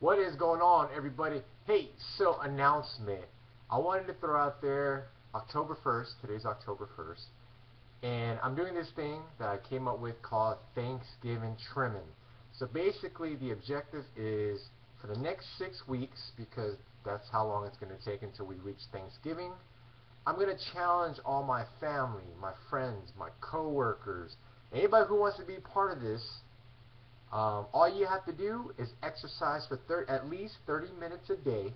What is going on, everybody? Hey, so announcement. I wanted to throw out there October 1st. Today's October 1st. And I'm doing this thing that I came up with called Thanksgiving Trimming. So basically, the objective is for the next six weeks, because that's how long it's going to take until we reach Thanksgiving, I'm going to challenge all my family, my friends, my coworkers, anybody who wants to be part of this um, all you have to do is exercise for at least 30 minutes a day,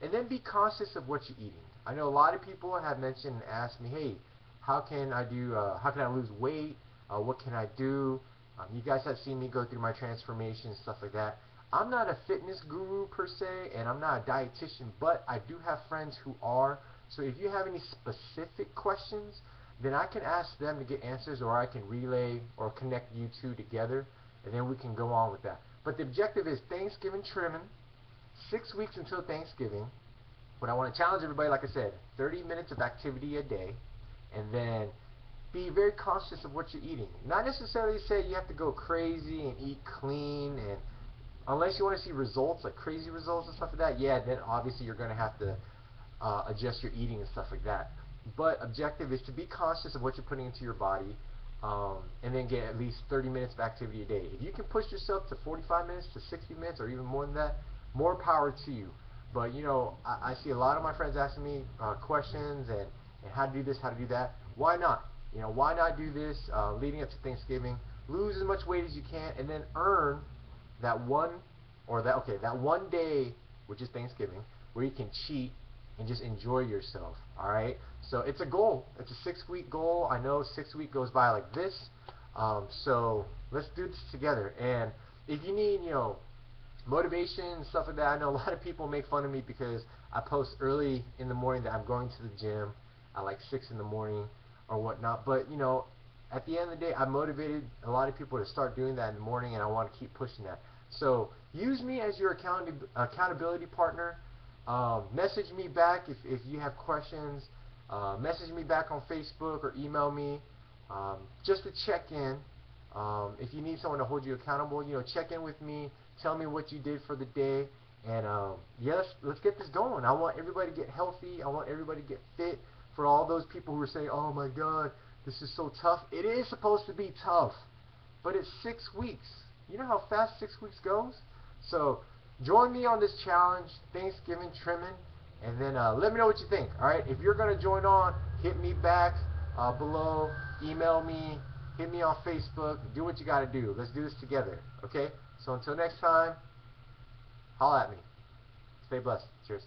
and then be conscious of what you're eating. I know a lot of people have mentioned and asked me, hey, how can I do? Uh, how can I lose weight? Uh, what can I do? Um, you guys have seen me go through my transformation stuff like that. I'm not a fitness guru per se, and I'm not a dietitian, but I do have friends who are. So if you have any specific questions, then I can ask them to get answers, or I can relay or connect you two together and then we can go on with that. But the objective is Thanksgiving trimming, six weeks until Thanksgiving. But I want to challenge everybody, like I said, 30 minutes of activity a day, and then be very conscious of what you're eating. Not necessarily say you have to go crazy and eat clean, and unless you want to see results, like crazy results and stuff like that, yeah, then obviously you're going to have to uh, adjust your eating and stuff like that. But objective is to be conscious of what you're putting into your body, um, and then get at least 30 minutes of activity a day. If you can push yourself to 45 minutes to 60 minutes or even more than that, more power to you. But you know, I, I see a lot of my friends asking me uh, questions and, and how to do this, how to do that. Why not? You know, why not do this uh, leading up to Thanksgiving? Lose as much weight as you can, and then earn that one or that okay that one day, which is Thanksgiving, where you can cheat and just enjoy yourself. All right. So it's a goal. It's a six-week goal. I know six week goes by like this. Um, so let's do this together. And if you need, you know, motivation and stuff like that, I know a lot of people make fun of me because I post early in the morning that I'm going to the gym at like six in the morning or whatnot. But you know, at the end of the day, I motivated a lot of people to start doing that in the morning, and I want to keep pushing that. So use me as your account accountability partner. Um, message me back if, if you have questions. Uh, message me back on Facebook or email me um, just to check in. Um, if you need someone to hold you accountable, you know, check in with me. Tell me what you did for the day. And um, yeah, let's, let's get this going. I want everybody to get healthy. I want everybody to get fit. For all those people who are saying, oh my God, this is so tough. It is supposed to be tough. But it's six weeks. You know how fast six weeks goes? So Join me on this challenge, Thanksgiving trimming, and then uh, let me know what you think. All right, if you're gonna join on, hit me back uh, below, email me, hit me on Facebook, do what you gotta do. Let's do this together. Okay. So until next time, holla at me. Stay blessed. Cheers.